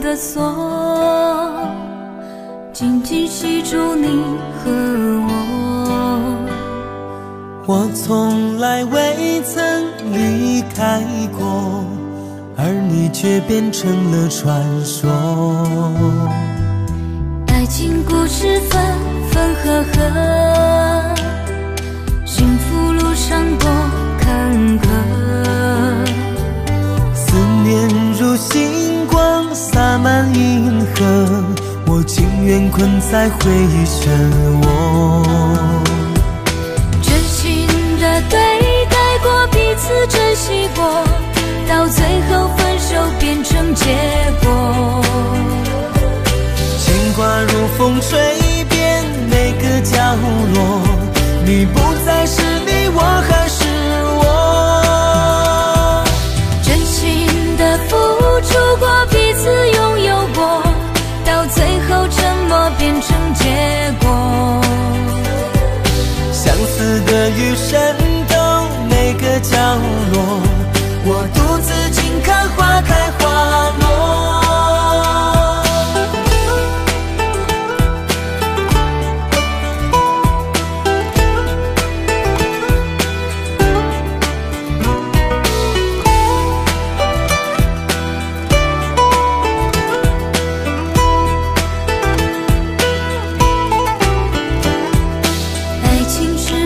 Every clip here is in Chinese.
的锁，紧紧系住你和我。我从来未曾离开过，而你却变成了传说。爱情故事分分合合，幸福路上多坎坷。我情愿困在回忆漩涡。真心的对待过，彼此珍惜过，到最后分手变成结果。牵挂如风吹遍每个角落，你不再是你，我还是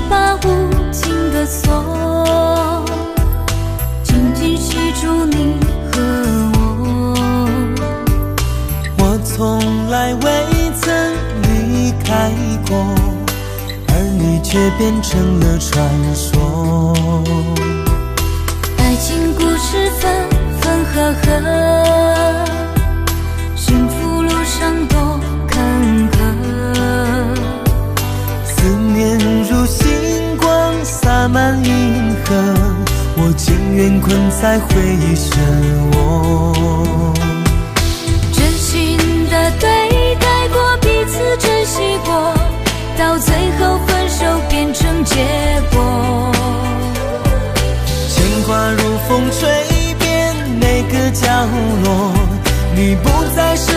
把无情的锁，紧紧系住你和我。我从来未曾离开过，而你却变成了传说。爱情故事分分合合，愿困在回忆漩涡。真心的对待过，彼此珍惜过，到最后分手变成结果。牵挂如风吹遍每个角落，你不再是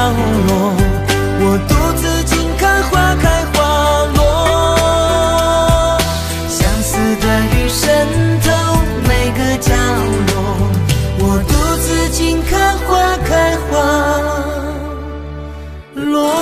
角落我独自静看花开花落。相思的雨渗透每个角落我独自静看花开花落。